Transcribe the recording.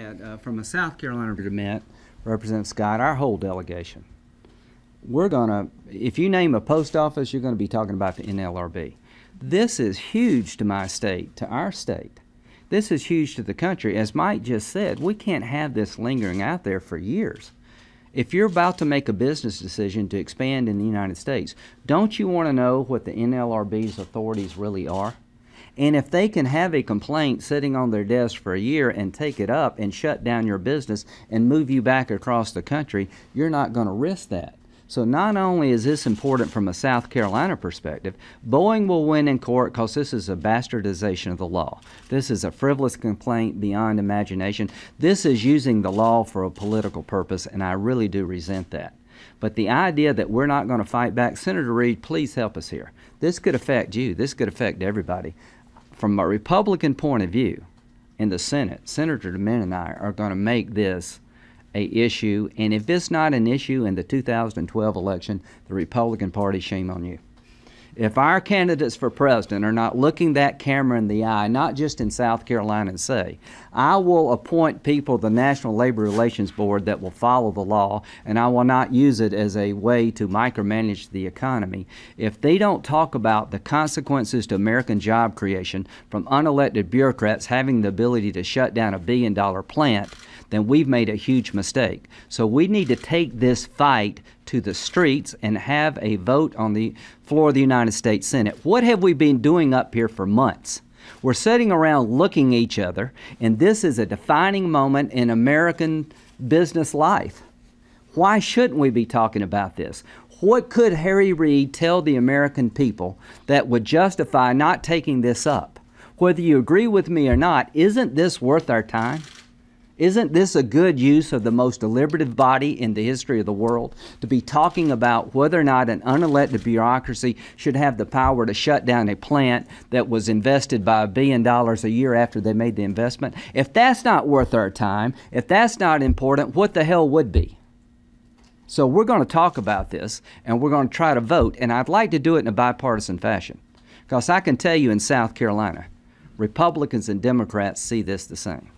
Uh, from a South Carolina permit, Representative Scott, our whole delegation. We're gonna, if you name a post office, you're gonna be talking about the NLRB. This is huge to my state, to our state. This is huge to the country. As Mike just said, we can't have this lingering out there for years. If you're about to make a business decision to expand in the United States, don't you want to know what the NLRB's authorities really are? And if they can have a complaint sitting on their desk for a year and take it up and shut down your business and move you back across the country, you're not going to risk that. So not only is this important from a South Carolina perspective, Boeing will win in court because this is a bastardization of the law. This is a frivolous complaint beyond imagination. This is using the law for a political purpose, and I really do resent that. But the idea that we're not going to fight back, Senator Reed, please help us here. This could affect you. This could affect everybody. From a Republican point of view, in the Senate, Senator DeMint and I are going to make this a issue. And if it's not an issue in the 2012 election, the Republican Party, shame on you. If our candidates for president are not looking that camera in the eye, not just in South Carolina, and say, I will appoint people to the National Labor Relations Board that will follow the law, and I will not use it as a way to micromanage the economy. If they don't talk about the consequences to American job creation from unelected bureaucrats having the ability to shut down a billion dollar plant, then we've made a huge mistake. So we need to take this fight to the streets and have a vote on the floor of the United States Senate. What have we been doing up here for months? We're sitting around looking each other, and this is a defining moment in American business life. Why shouldn't we be talking about this? What could Harry Reid tell the American people that would justify not taking this up? Whether you agree with me or not, isn't this worth our time? Isn't this a good use of the most deliberative body in the history of the world to be talking about whether or not an unelected bureaucracy should have the power to shut down a plant that was invested by a billion dollars a year after they made the investment? If that's not worth our time, if that's not important, what the hell would be? So we're going to talk about this and we're going to try to vote, and I'd like to do it in a bipartisan fashion. Because I can tell you in South Carolina, Republicans and Democrats see this the same.